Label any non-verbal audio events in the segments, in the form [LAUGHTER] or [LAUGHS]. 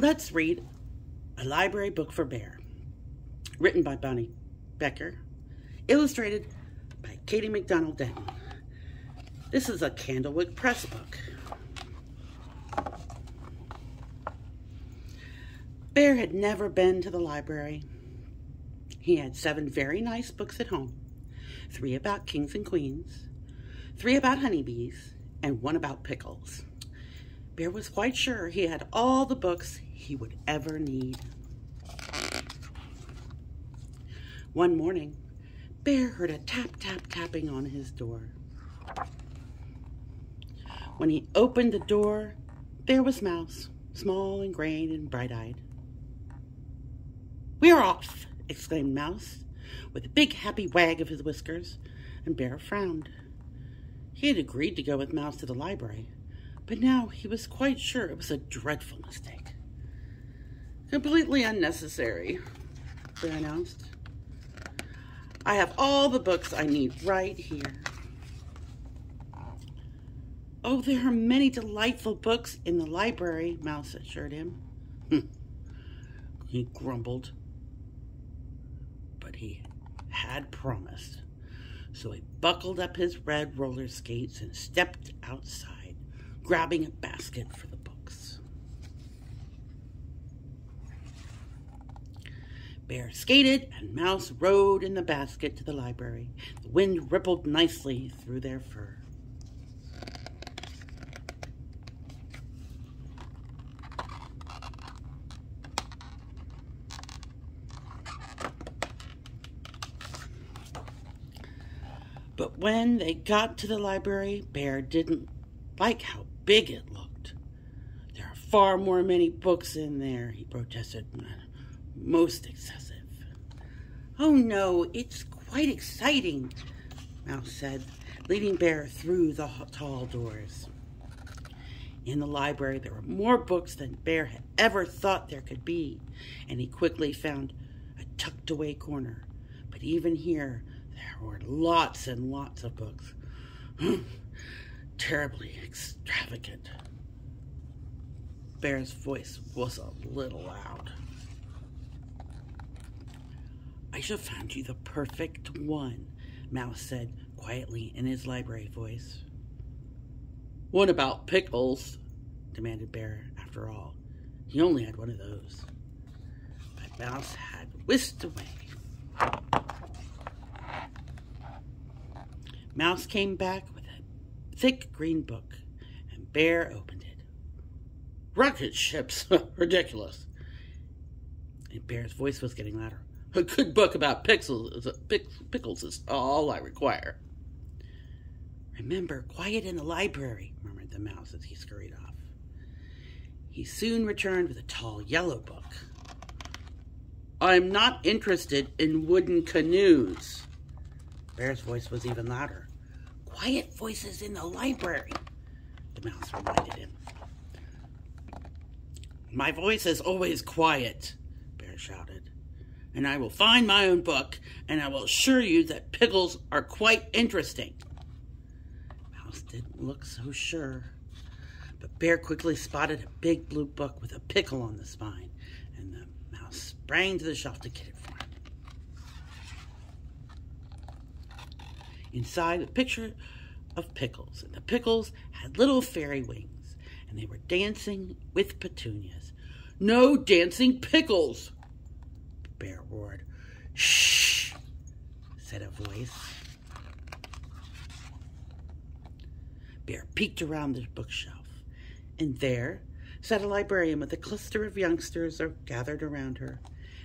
Let's read A Library Book for Bear, written by Bonney Becker, illustrated by Kady MacDonald Denton. This is a Candlewick Press book. Bear had never been to the library. He had seven very nice books at home three about kings and queens, three about honeybees, and one about pickles. Bear was quite sure he had all the books he would ever need. One morning, Bear heard a tap, tap, tapping on his door. When he opened the door, there was Mouse, small and gray and bright-eyed. We're off, exclaimed Mouse, with a big happy wag of his whiskers, and Bear frowned. He had agreed to go with Mouse to the library, but now he was quite sure it was a dreadful mistake. Completely unnecessary, they announced. I have all the books I need right here. Oh, there are many delightful books in the library, Mouse assured him. Hmm. he grumbled. But he had promised. So he buckled up his red roller skates and stepped outside, grabbing a basket for the books. Bear skated and Mouse rode in the basket to the library. The wind rippled nicely through their fur. But when they got to the library, Bear didn't like how big it looked. There are far more many books in there, he protested. Most excessive. Oh no, it's quite exciting, Mouse said, leading Bear through the tall doors. In the library, there were more books than Bear had ever thought there could be, and he quickly found a tucked away corner. But even here, there were lots and lots of books. [SIGHS] Terribly extravagant. Bear's voice was a little loud. I should have found you the perfect one, Mouse said quietly in his library voice. What about pickles? demanded Bear, after all. He only had one of those. But Mouse had whisked away. Mouse came back with a thick green book, and Bear opened it. Rocket ships! [LAUGHS] Ridiculous. And Bear's voice was getting louder. A good book about pickles, pickles is all I require. Remember, quiet in the library, murmured the mouse as he scurried off. He soon returned with a tall yellow book. I'm not interested in wooden canoes. Bear's voice was even louder. Quiet voices in the library, the mouse reminded him. My voice is always quiet, Bear shouted. And I will find my own book, and I will assure you that pickles are quite interesting. Mouse didn't look so sure. But Bear quickly spotted a big blue book with a pickle on the spine, and the mouse sprang to the shelf to get it for him. Inside, a picture of pickles, and the pickles had little fairy wings, and they were dancing with petunias. No dancing pickles! Bear roared. Shh, said a voice. Bear peeked around the bookshelf, and there sat a librarian with a cluster of youngsters gathered around her.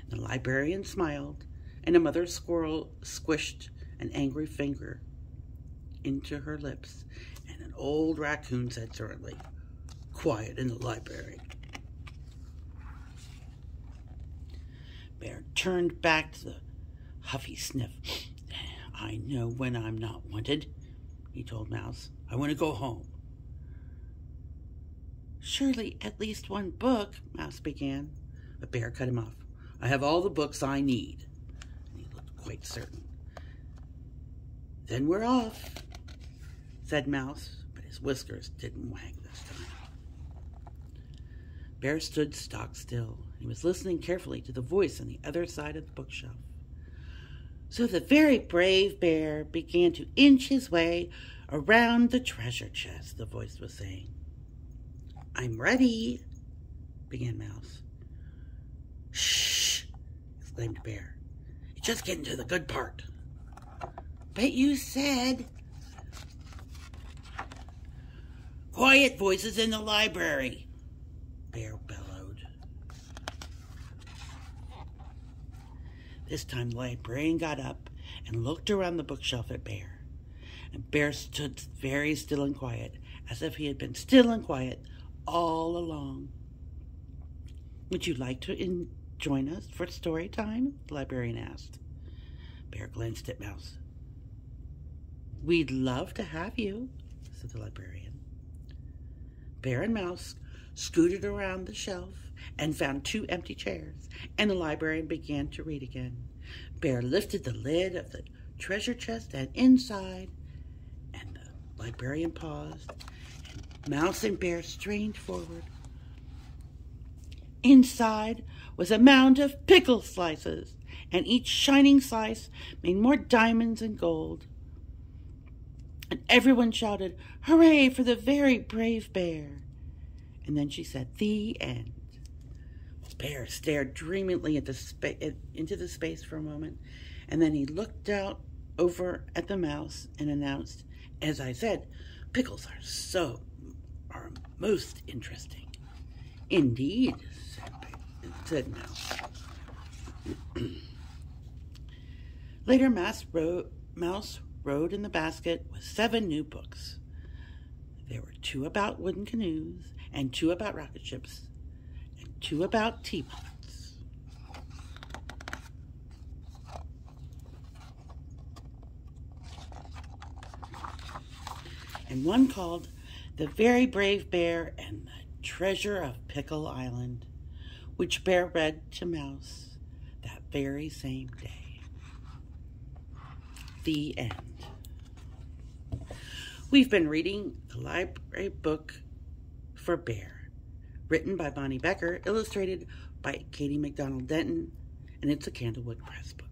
The librarian smiled, and a mother squirrel squished an angry finger into her lips, and an old raccoon said sternly, Quiet in the library. Bear turned back to the huffy sniff. I know when I'm not wanted, he told Mouse. I want to go home. Surely at least one book, Mouse began. But Bear cut him off. I have all the books I need. And he looked quite certain. Then we're off, said Mouse, but his whiskers didn't wag this time. Bear stood stock still. He was listening carefully to the voice on the other side of the bookshelf. So the very brave bear began to inch his way around the treasure chest, the voice was saying. I'm ready, began Mouse. Shh, exclaimed Bear. You're just getting to the good part. But you said. Quiet voices in the library, Bear bellowed. This time the librarian got up and looked around the bookshelf at Bear. And Bear stood very still and quiet, as if he had been still and quiet all along. Would you like to in- join us for story time? The librarian asked. Bear glanced at Mouse. We'd love to have you, said the librarian. Bear and Mouse scooted around the shelf and found two empty chairs, and the librarian began to read again. Bear lifted the lid of the treasure chest, and inside, and the librarian paused, and Mouse and Bear strained forward. Inside was a mound of pickle slices, and each shining slice made more diamonds and gold. And everyone shouted, Hooray for the very brave bear! And then she said, The end. Bear stared dreamily at the into the space for a moment, and then he looked out over at the mouse and announced, "As I said, pickles are so are most interesting." Indeed, said, said Mouse. [CLEARS THROAT] Later, Mouse Mouse rode in the basket with seven new books. There were two about wooden canoes, and two about rocket ships, and two about teapots. And one called The Very Brave Bear and the Treasure of Pickle Island, which Bear read to Mouse that very same day. The end. We've been reading the library book for Bear, written by Bonney Becker, illustrated by Kady MacDonald Denton, and it's a Candlewood Press book.